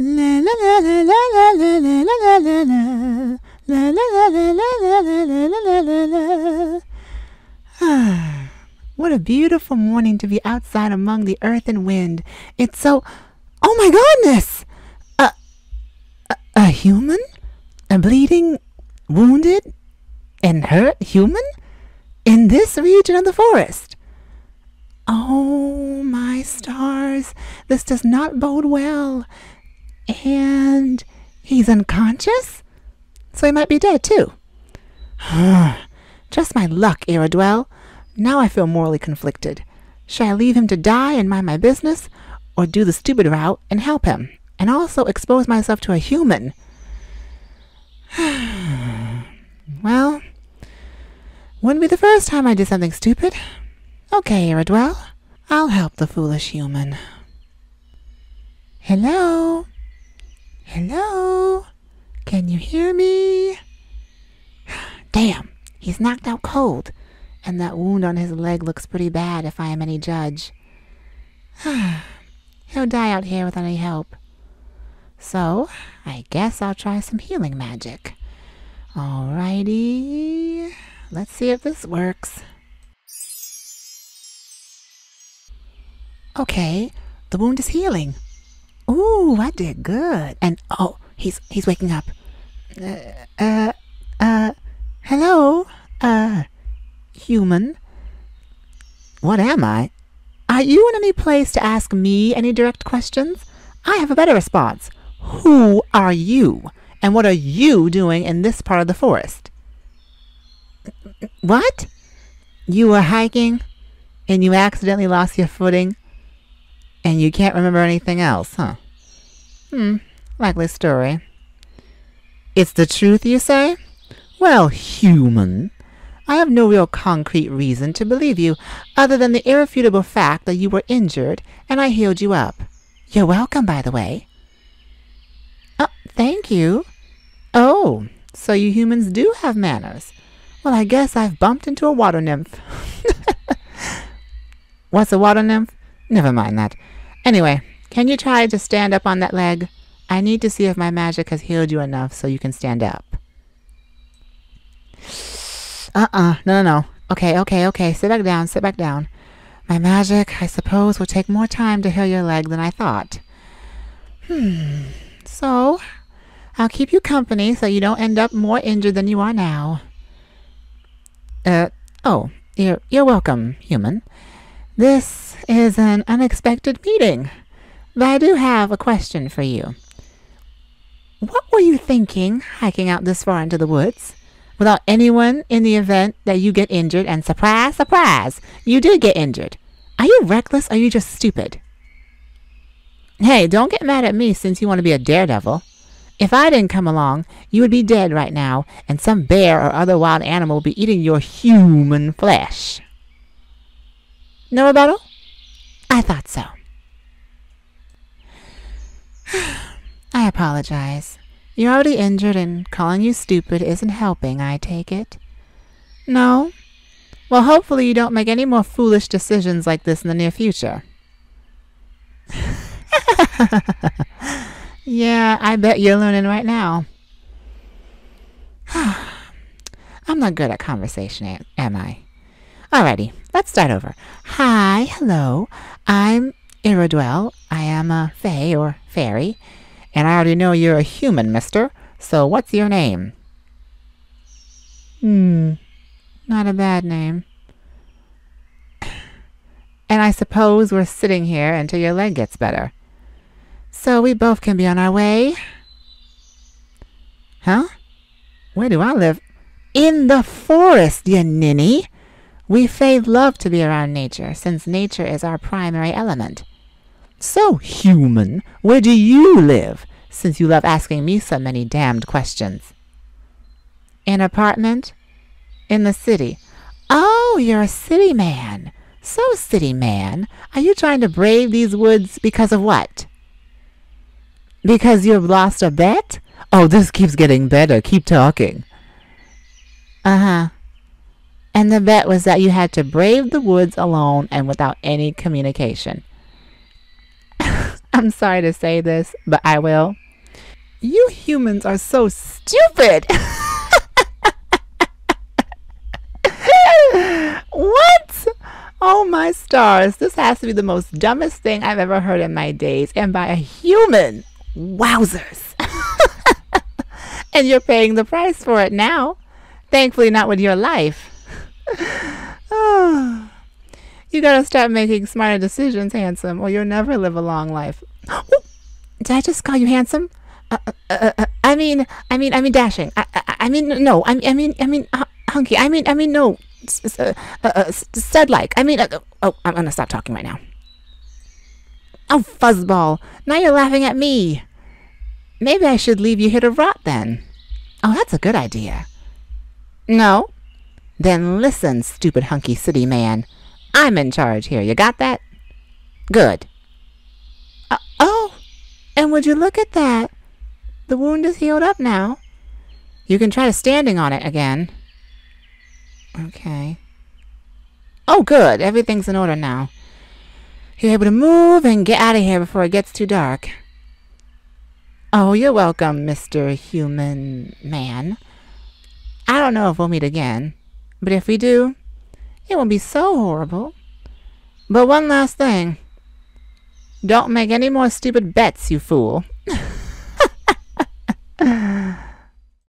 La la la la la la la la la la la. La la la la la la la la la la la. What a beautiful morning to be outside among the earth and wind. It's so. Oh my goodness! A, a, a human? A bleeding, wounded, and hurt human? In this region of the forest? Oh my stars, this does not bode well. And he's unconscious? So he might be dead too. Just my luck, Iridwell. Now I feel morally conflicted. Shall I leave him to die and mind my business, or do the stupid route and help him, and also expose myself to a human? well, wouldn't be the first time I did something stupid. Okay, Iridwell, I'll help the foolish human. Hello? Hello? Can you hear me? Damn, he's knocked out cold and that wound on his leg looks pretty bad if I am any judge. He'll die out here without any help. So, I guess I'll try some healing magic. Alrighty, let's see if this works. Okay, the wound is healing. Ooh, I did good. And oh, he's he's waking up. Uh, uh, uh hello? Uh, human. What am I? Are you in any place to ask me any direct questions? I have a better response. Who are you? And what are you doing in this part of the forest? What? You were hiking and you accidentally lost your footing and you can't remember anything else, huh? Hmm, likely story. It's the truth, you say? Well, human, I have no real concrete reason to believe you, other than the irrefutable fact that you were injured and I healed you up. You're welcome, by the way. Oh, thank you. Oh, so you humans do have manners. Well, I guess I've bumped into a water nymph. What's a water nymph? Never mind that. Anyway, can you try to stand up on that leg? I need to see if my magic has healed you enough so you can stand up. Uh-uh. No, no, no. Okay, okay, okay. Sit back down. Sit back down. My magic, I suppose, will take more time to heal your leg than I thought. Hmm. So, I'll keep you company so you don't end up more injured than you are now. Uh, oh, you're, you're welcome, human. This is an unexpected meeting, but I do have a question for you. What were you thinking hiking out this far into the woods? without anyone in the event that you get injured, and surprise, surprise, you did get injured. Are you reckless or are you just stupid? Hey, don't get mad at me since you want to be a daredevil. If I didn't come along, you would be dead right now, and some bear or other wild animal would be eating your human flesh. No rebuttal? I thought so. I apologize. You're already injured and calling you stupid isn't helping, I take it. No? Well, hopefully you don't make any more foolish decisions like this in the near future. yeah, I bet you're learning right now. I'm not good at conversation, am I? Alrighty, let's start over. Hi, hello. I'm Iridwell. I am a fae or fairy, and I already know you're a human, mister. So what's your name? Hmm, not a bad name. And I suppose we're sitting here until your leg gets better. So we both can be on our way. Huh? Where do I live? In the forest, you ninny! We Fae love to be around nature, since nature is our primary element. So, human, where do you live, since you love asking me so many damned questions? An apartment? In the city. Oh, you're a city man. So, city man, are you trying to brave these woods because of what? Because you've lost a bet? Oh, this keeps getting better. Keep talking. Uh-huh. And the bet was that you had to brave the woods alone and without any communication. I'm sorry to say this, but I will. You humans are so stupid. what? Oh my stars, this has to be the most dumbest thing I've ever heard in my days, and by a human. Wowzers. and you're paying the price for it now. Thankfully, not with your life. Oh. You gotta stop making smarter decisions, handsome, or you'll never live a long life. Oh, did I just call you handsome? Uh, uh, uh, uh I mean, I mean, I mean, dashing. I, I, I mean, no. I, I mean, I mean, hunky. I mean, I mean, no. Uh, uh, stud-like. I mean, oh, I'm gonna stop talking right now. Oh, fuzzball! Now you're laughing at me. Maybe I should leave you here to rot then. Oh, that's a good idea. No? Then listen, stupid hunky city man. I'm in charge here. You got that? Good. Uh, oh, and would you look at that? The wound is healed up now. You can try standing on it again. Okay. Oh, good. Everything's in order now. You're able to move and get out of here before it gets too dark. Oh, you're welcome, Mr. Human Man. I don't know if we'll meet again, but if we do, it won't be so horrible. But one last thing. Don't make any more stupid bets, you fool.